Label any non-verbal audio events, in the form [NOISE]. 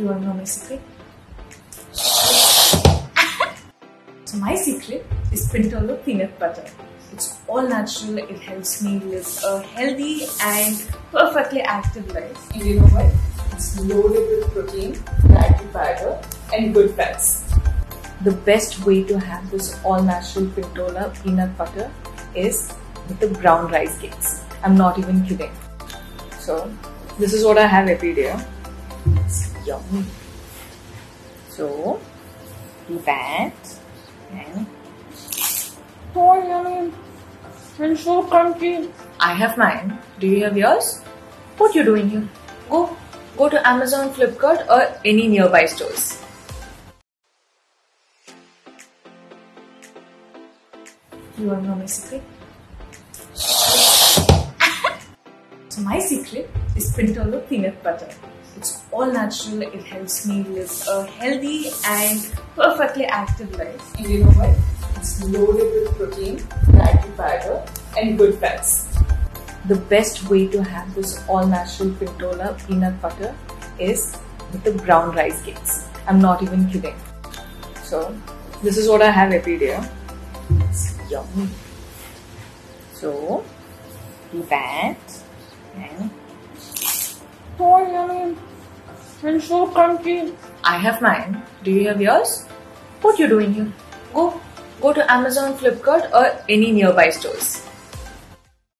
You wanna know my secret? so my secret is Pintola peanut butter. It's all natural. It helps me live a healthy and perfectly active life. And you know what? It's loaded with protein, fatty fiber, and good fats. The best way to have this all natural Pintola peanut butter is with the brown rice cakes. I'm not even kidding. So, this is what I have every day. Yummy. So, do that and So yummy and so crunchy. I have mine. Do you have yours? What you doing here? Go, go to Amazon, Flipkart, or any nearby stores. You wanna know my secret? [LAUGHS] so my secret is Pintola peanut butter. It's all natural. It helps me live a healthy and perfectly active life. And you know what? It's loaded with protein, fatty fiber, and good fats. The best way to have this all natural Pintola peanut butter is with the brown rice cakes. I'm not even kidding. So, this is what I have every day. It's yummy. So, do that and and so. I have mine. Do you have yours? What are you doing here? Go, go to Amazon, Flipkart, or any nearby stores.